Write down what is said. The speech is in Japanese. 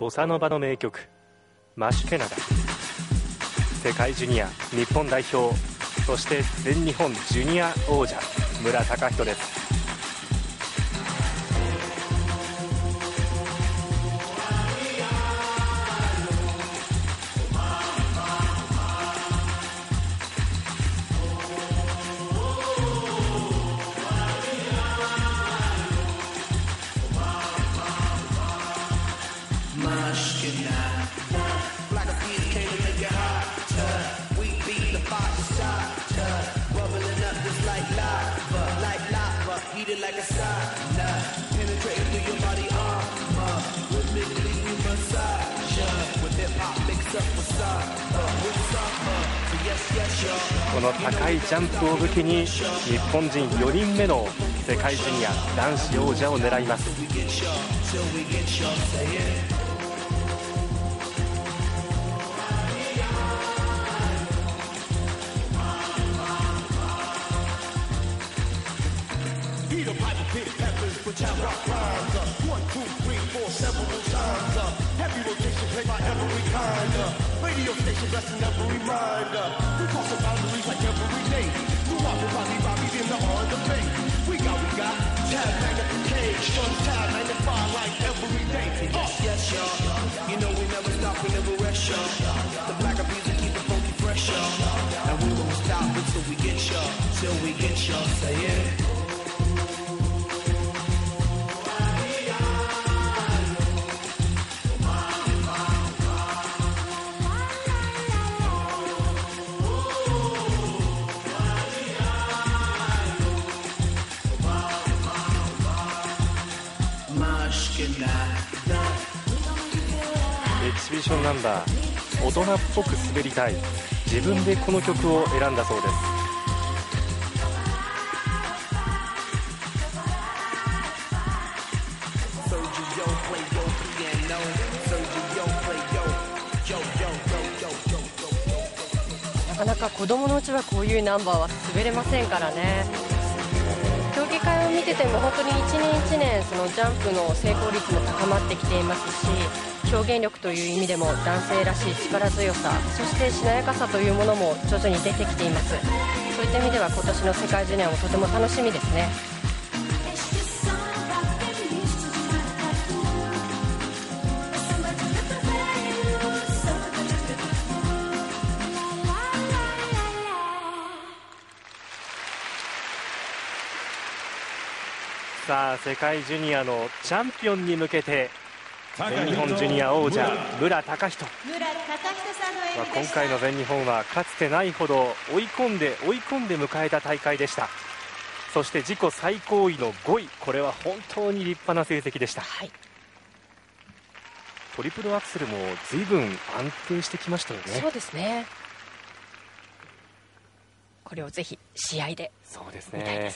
ボサノバの名曲「マシュケナダ」世界ジュニア日本代表そして全日本ジュニア王者村隆人です。この高いジャンプを武器に日本人4人目の世界ジュニア男子王者を狙います。Radio station blessing every reminder. We cross the boundaries like every day. Walk the body, Bobby in the on the bay. We got, we got tab magnification, tab magnify like every day. Yes, yes, y'all. You know we never stop, we never rest, y'all. The black of music keep it funky fresh, y'all. And we won't stop until we get y'all, till we get y'all. Say it. シビションナンバー大人っぽく滑りたい自分でこの曲を選んだそうです。なかなか子供のうちはこういうナンバーは滑れませんからね。競技会見てても本当に1年1年そのジャンプの成功率も高まってきていますし表現力という意味でも男性らしい力強さそしてしなやかさというものも徐々に出てきています。そういった意味では今年の世界ジュニアもとても楽しみですね。さあ世界ジュニアのチャンピオンに向けて全日本ジュニア王者村。隆人。まあ、今回の全日本はかつてないほど追い込んで追い込んで迎えた大会でした。そして自己最高位の5位。これは本当に立派な成績でした、はい、トリプルアクセルも随分安定してきましたよね。そうですね。これをぜひ試合でそうですね